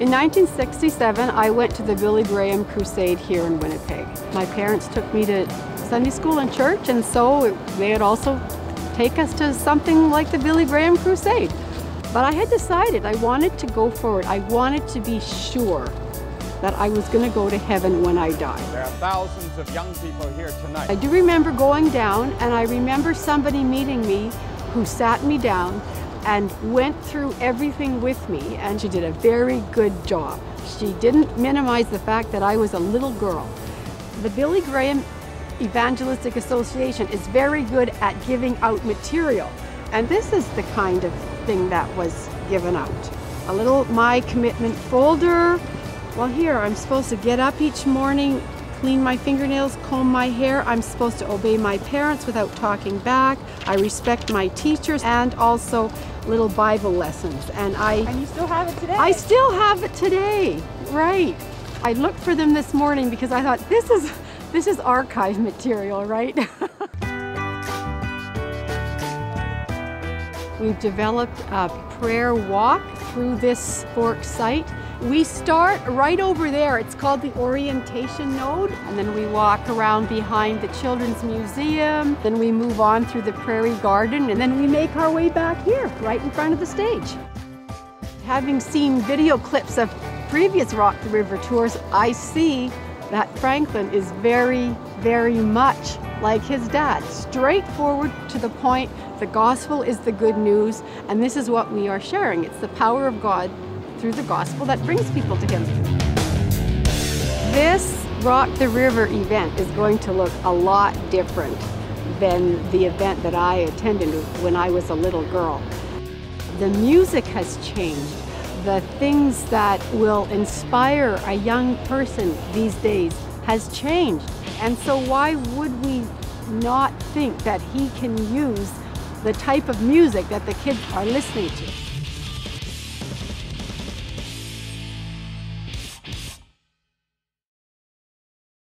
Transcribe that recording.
In 1967, I went to the Billy Graham Crusade here in Winnipeg. My parents took me to Sunday school and church, and so they would also take us to something like the Billy Graham Crusade. But I had decided I wanted to go forward. I wanted to be sure that I was going to go to heaven when I died. There are thousands of young people here tonight. I do remember going down, and I remember somebody meeting me who sat me down and went through everything with me, and she did a very good job. She didn't minimize the fact that I was a little girl. The Billy Graham Evangelistic Association is very good at giving out material, and this is the kind of thing that was given out. A little My Commitment folder. Well, here, I'm supposed to get up each morning, clean my fingernails, comb my hair. I'm supposed to obey my parents without talking back. I respect my teachers and also little Bible lessons. And I And you still have it today? I still have it today. Right. I looked for them this morning because I thought this is this is archive material, right? We've developed a prayer walk through this Forks site. We start right over there. It's called the orientation node. And then we walk around behind the Children's Museum. Then we move on through the Prairie Garden. And then we make our way back here, right in front of the stage. Having seen video clips of previous Rock the River tours, I see that Franklin is very, very much like his dad. Straightforward to the point. The gospel is the good news, and this is what we are sharing. It's the power of God through the gospel that brings people to Him. This Rock the River event is going to look a lot different than the event that I attended when I was a little girl. The music has changed. The things that will inspire a young person these days has changed. And so why would we not think that he can use the type of music that the kids are listening to?